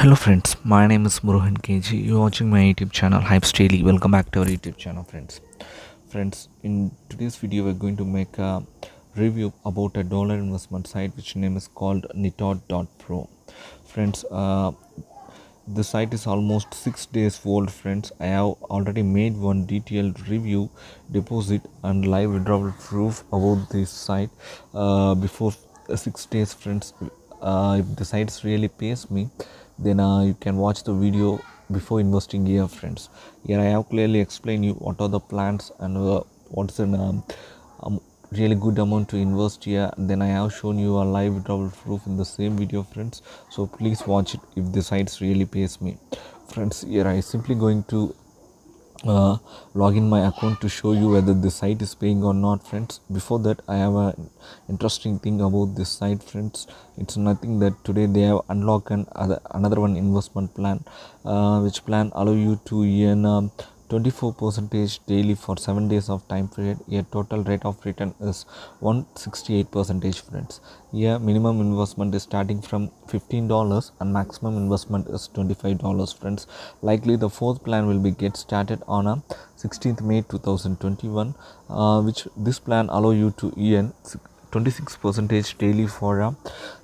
Hello friends, my name is Muruhan KG. You're watching my YouTube channel Hyips Daily. Welcome back to our YouTube channel, friends. Friends, in today's video, we're going to make a review about a dollar investment site which name is called Nitot.pro. Friends, uh, the site is almost six days old friends i have already made one detailed review deposit and live withdrawal proof about this site uh, before six days friends uh, if the site really pays me then uh, you can watch the video before investing here friends. Here i have clearly explained you what are the plans and uh, what's an um, um, really good amount to invest here. Then i have shown you a live double proof in the same video friends. So please watch it if the sites really pays me. Friends here i simply going to uh, log in my account to show you whether the site is paying or not friends. Before that i have a interesting thing about this site friends. It's nothing that today they have unlocked an other, another one investment plan uh, which plan allow you to earn um, 24 percentage daily for 7 days of time period. Your total rate of return is 168 percentage friends. Here minimum investment is starting from 15 dollars and maximum investment is 25 dollars friends. Likely the fourth plan will be get started on a 16th may 2021 uh, which this plan allow you to earn 26 percentage daily for a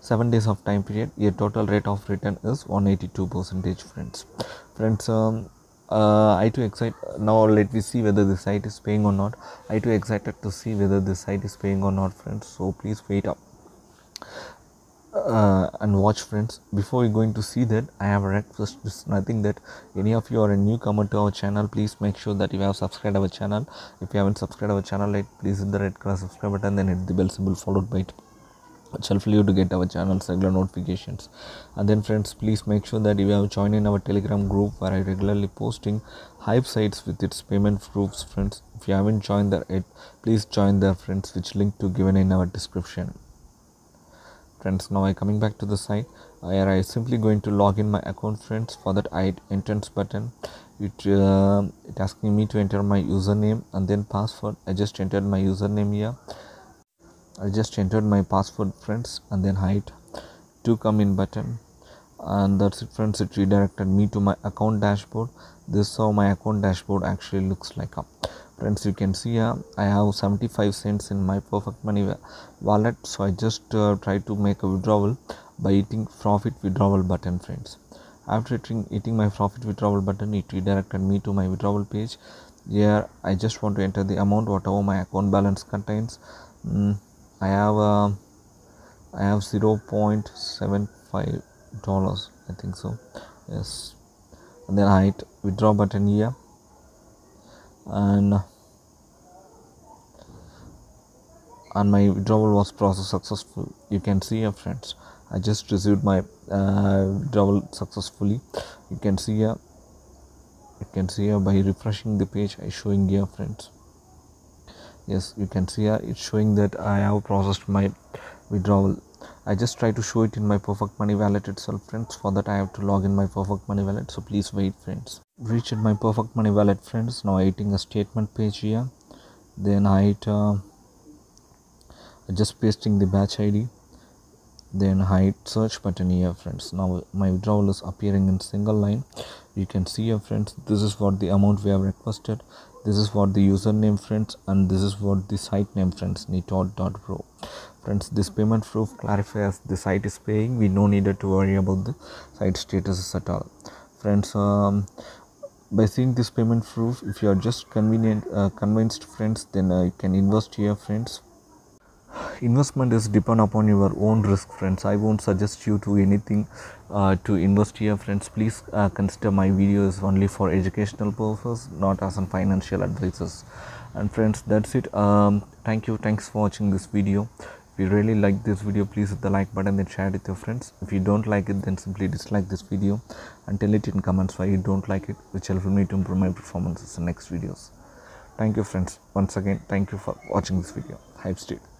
7 days of time period. Your total rate of return is 182 percentage friends. Friends um, uh, I too excited now let me see whether the site is paying or not. I too excited to see whether the site is paying or not friends. So please wait up. Uh, and watch friends. Before we going to see that I have a request. It's nothing that any of you are a newcomer to our channel please make sure that you have subscribed our channel. If you haven't subscribed our channel like please hit the red color subscribe button then hit the bell symbol followed by it which help you to get our channel's regular notifications. And then friends please make sure that you have joined in our telegram group where i regularly posting HYIP sites with its payment proofs friends if you haven't joined there yet please join there friends which link to given in our description. Friends now i coming back to the site. Where i simply going to log in my account friends for that i entrance button. It uh, it asking me to enter my username and then password. I just entered my username here I just entered my password friends and then hide. To come in button. And that's it friends it redirected me to my account dashboard. This is how my account dashboard actually looks like. Up. friends you can see here I have 75 cents in my perfect money wallet. So I just uh, try to make a withdrawal by hitting profit withdrawal button friends. After hitting, hitting my profit withdrawal button it redirected me to my withdrawal page. Here I just want to enter the amount whatever my account balance contains. Mm, I have uh, I have 0.75 dollars I think so. Yes. And then I hit withdraw button here. And and my withdrawal was processed successful. You can see here friends I just received my uh, withdrawal successfully. You can see here you can see here by refreshing the page I showing here friends yes you can see it's showing that i have processed my withdrawal. I just try to show it in my perfect money wallet itself friends. For that i have to log in my perfect money wallet. So please wait friends. Reached my perfect money wallet friends. Now hitting a statement page here. Then i hit, uh, just pasting the batch id then hide search button here friends. Now my withdrawal is appearing in single line. You can see here friends this is what the amount we have requested. This is what the username friends and this is what the site name friends nitot.pro friends this payment proof clarifies the site is paying. We no needed to worry about the site statuses at all. Friends um, by seeing this payment proof if you are just convenient uh, convinced friends then uh, you can invest here friends investment is depend upon your own risk friends. I won't suggest you to anything uh, to invest here friends. Please uh, consider my videos only for educational purpose not as a financial advices and friends that's it. Um, thank you. Thanks for watching this video. If you really like this video please hit the like button and share it with your friends. If you don't like it then simply dislike this video and tell it in comments why you don't like it which helps me to improve my performances in next videos. Thank you friends. Once again thank you for watching this video. Hype state